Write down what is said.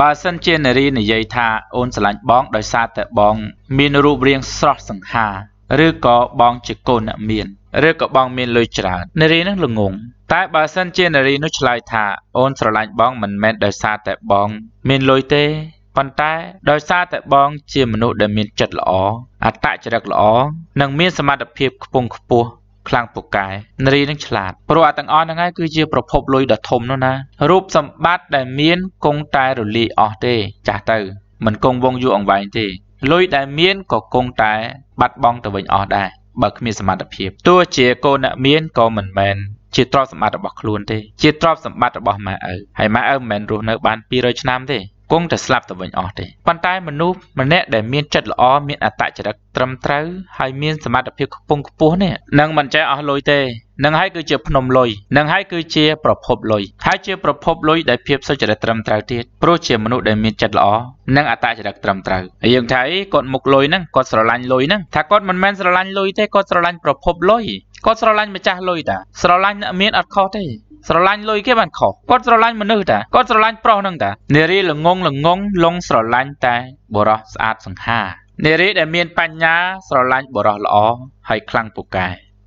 បើសិនជានារីនិយាយថាអូនស្រឡាញ់បងដោយសារតែបង មានរូបរាងស្រស់សង្ហាឬក៏បងជាកូនអ្នកមានឬក៏បងមានលុយច្រើននារីនឹងល្ងងតែបើសិនជានារីនោះឆ្លើយថាអូនស្រឡាញ់បងមិនមែនដោយសារតែបង មានលុយទេប៉ុន្តែដោយសារតែបងជាមនុស្សដែលមានចិត្តល្អអត្តចរិតល្អនិងមានសមត្ថភាពខ្ពង់ខ្ពស់ ខ្លាំងពូកែនារីនឹងឆ្លាតព្រោះអាទាំងអស់ហ្នឹងហើយគឺជាប្រភពលុយដ៏ធំនោះណារូបសម្បត្តិដែលមានគង់តែរលាយអស់ទេ ចាស់ទៅមិនគង់វងយូរអង្វែងទេលុយដែលមានក៏គង់តែបាត់បង់ទៅវិញអស់ដែរបើគ្មានសមត្ថភាពទោះជាកូនអ្នកមានក៏មិនមែនជាទ្រព្យសម្បត្តិរបស់ខ្លួនទេ ជាទ្រព្យសម្បត្តិរបស់ម៉ែឪហើយម៉ែឪមិនមែនរស់នៅបាន200ឆ្នាំទេ គង់តែស្លាប់ទៅវិញអស់ទេប៉ុន្តែមនុស្សម្នាក់ដែលមានចិត្តល្អមានអត្តចរិតត្រឹមត្រូវហើយមានសមត្ថភាពខ្ពង់ខ្ពស់នេះនឹងមិនចេះអស់លុយទេនឹងហើយគឺជាភ្នំលុយនឹងហើយគឺជាប្រភពលុយហើយជាប្រភពលុយដែលភាពសុចរិតត្រឹមត្រូវទៀតព្រោះជាមនុស្សដែលមានចិត្តល្អនិងអត្តចរិតត្រឹមត្រូវហើយយើងថាអីគាត់មុខលុយហ្នឹងគាត់ស្រឡាញ់លុយហ្នឹងថាគាត់មិនមែនស្រឡាញ់លុយទេគាត់ស្រឡាញ់ប្រភពលុយគាត់ស្រឡាញ់ម្ចាស់លុយតាស្រឡាញ់អ្នកមានអត់ខុសទេ ស្រឡាញ់លុយគេបានខុសគាត់ស្រឡាញ់មនុស្សតាគាត់ស្រឡាញ់ប្រុសហ្នឹងតានារីល្ងងល្ងងលងស្រឡាញ់តែបរោះស្អាតសង្ហានារីដែលមានបញ្ញាស្រឡាញ់បរោះល្អហើយខ្លាំងពូកែ